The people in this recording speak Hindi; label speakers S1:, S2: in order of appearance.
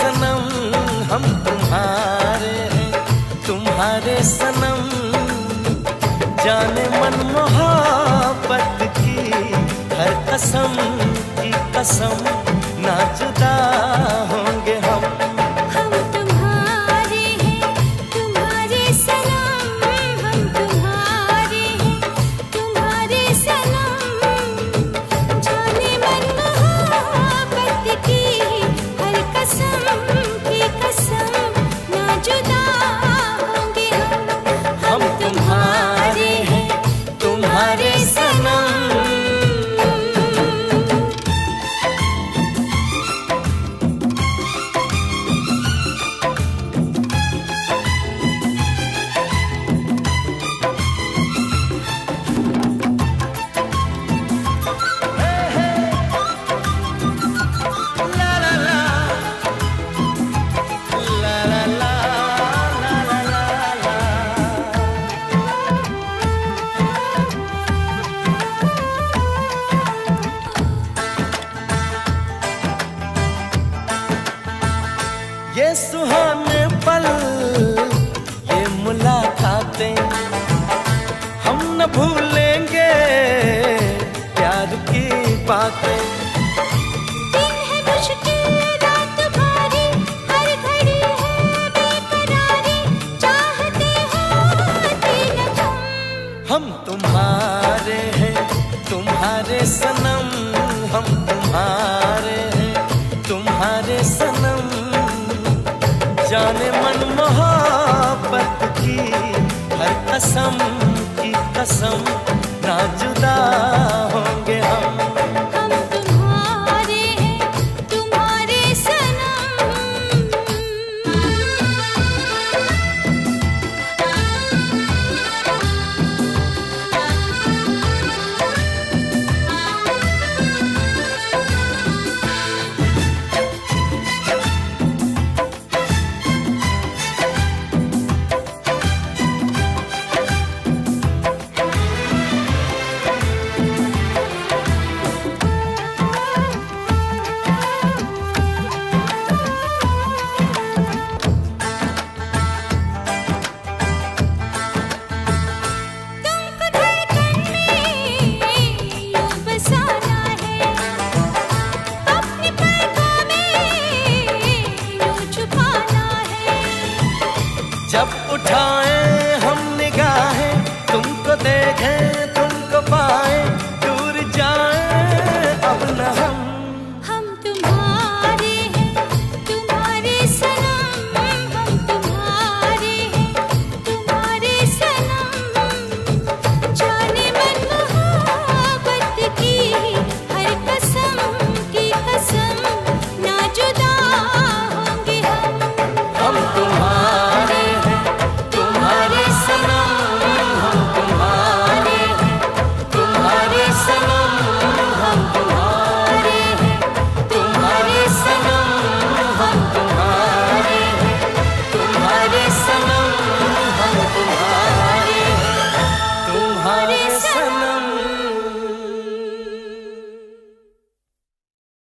S1: सनम हम तुम्हारे हैं तुम्हारे सनम। जाने मन मोहब्बत की हर कसम की कसम।
S2: भूलेंगे प्यार की बातें। हम तुम्हारे हैं तुम्हारे सनम। हम तुम्हारे हैं तुम्हारे सनम। जाने मन मोहब्बत की हर कसम। कसम ना जुदा
S1: हो।
S2: तुम्हारा